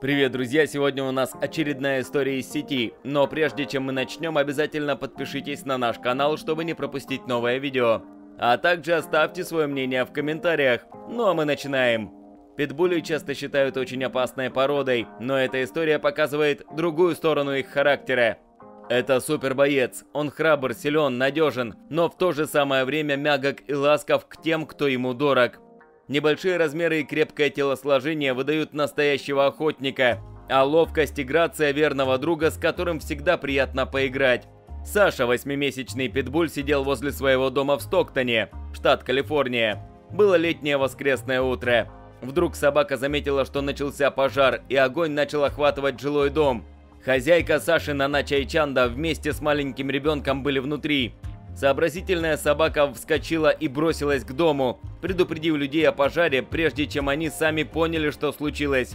Привет, друзья! Сегодня у нас очередная история из сети. Но прежде чем мы начнем, обязательно подпишитесь на наш канал, чтобы не пропустить новое видео. А также оставьте свое мнение в комментариях. Ну а мы начинаем. Питбули часто считают очень опасной породой, но эта история показывает другую сторону их характера. Это супер боец. Он храбр, силен, надежен, но в то же самое время мягок и ласков к тем, кто ему дорог. Небольшие размеры и крепкое телосложение выдают настоящего охотника, а ловкость и грация верного друга, с которым всегда приятно поиграть. Саша, восьмимесячный питбуль, сидел возле своего дома в Стоктоне, штат Калифорния. Было летнее воскресное утро. Вдруг собака заметила, что начался пожар, и огонь начал охватывать жилой дом. Хозяйка Саши Нана Чайчанда вместе с маленьким ребенком были внутри. Сообразительная собака вскочила и бросилась к дому, предупредив людей о пожаре, прежде чем они сами поняли, что случилось.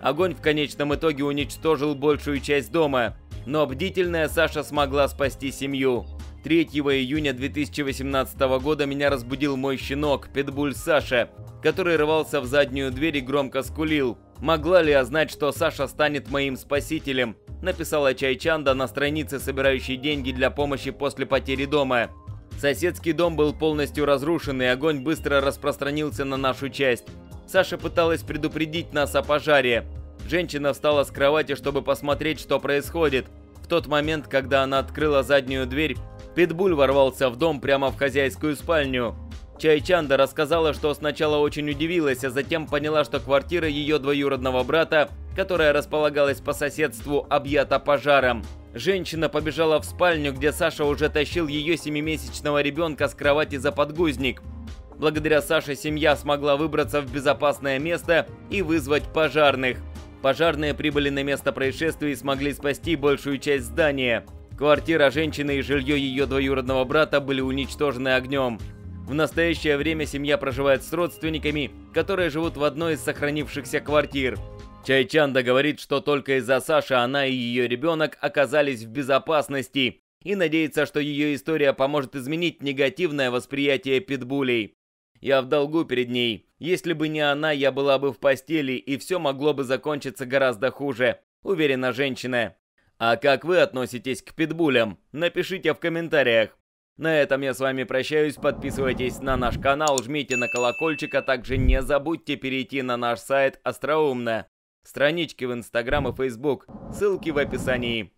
Огонь в конечном итоге уничтожил большую часть дома, но бдительная Саша смогла спасти семью. 3 июня 2018 года меня разбудил мой щенок, питбуль Саша, который рвался в заднюю дверь и громко скулил. Могла ли я знать, что Саша станет моим спасителем? Написала Чайчанда на странице, собирающей деньги для помощи после потери дома. Соседский дом был полностью разрушен, и огонь быстро распространился на нашу часть. Саша пыталась предупредить нас о пожаре. Женщина встала с кровати, чтобы посмотреть, что происходит. В тот момент, когда она открыла заднюю дверь, Питбуль ворвался в дом прямо в хозяйскую спальню. Чайчанда рассказала, что сначала очень удивилась, а затем поняла, что квартира ее двоюродного брата, которая располагалась по соседству, объята пожаром. Женщина побежала в спальню, где Саша уже тащил ее семимесячного ребенка с кровати за подгузник. Благодаря Саше семья смогла выбраться в безопасное место и вызвать пожарных. Пожарные прибыли на место происшествия и смогли спасти большую часть здания. Квартира женщины и жилье ее двоюродного брата были уничтожены огнем. В настоящее время семья проживает с родственниками, которые живут в одной из сохранившихся квартир. Чайчанда говорит, что только из-за Саши она и ее ребенок оказались в безопасности и надеется, что ее история поможет изменить негативное восприятие питбулей. Я в долгу перед ней. Если бы не она, я была бы в постели, и все могло бы закончиться гораздо хуже, уверена женщина. А как вы относитесь к питбулям? Напишите в комментариях. На этом я с вами прощаюсь, подписывайтесь на наш канал, жмите на колокольчик, а также не забудьте перейти на наш сайт Остроумно. Странички в Инстаграм и Фейсбук, ссылки в описании.